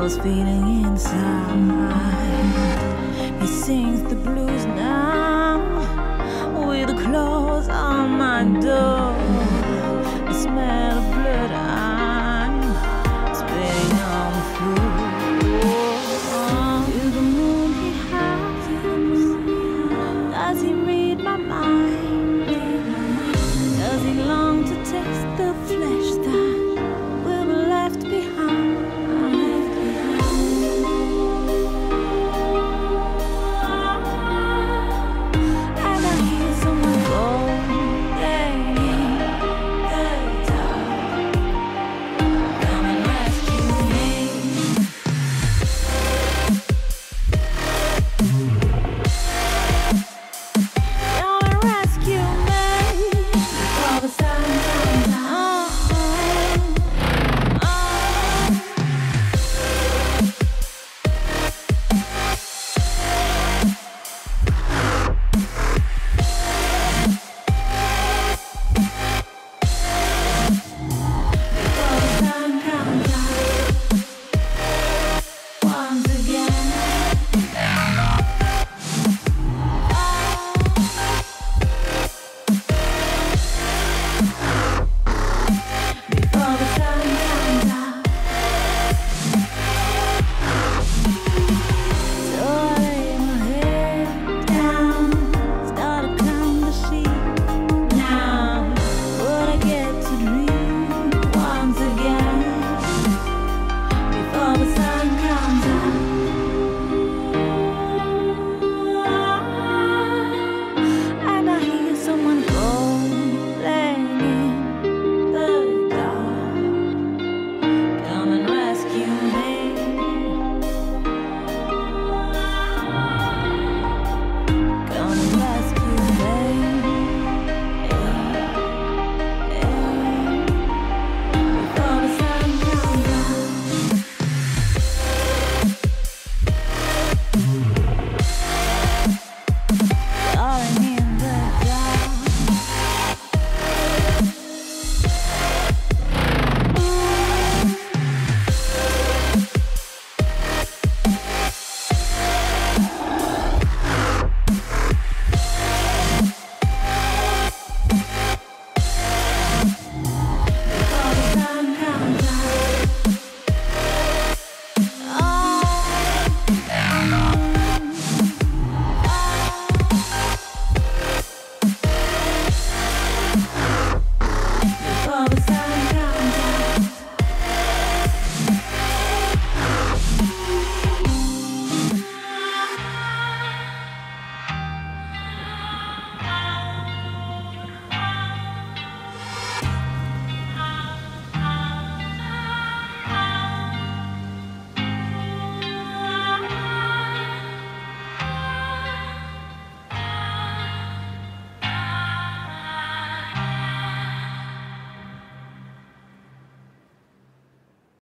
I was feeling inside. He sings the blues now.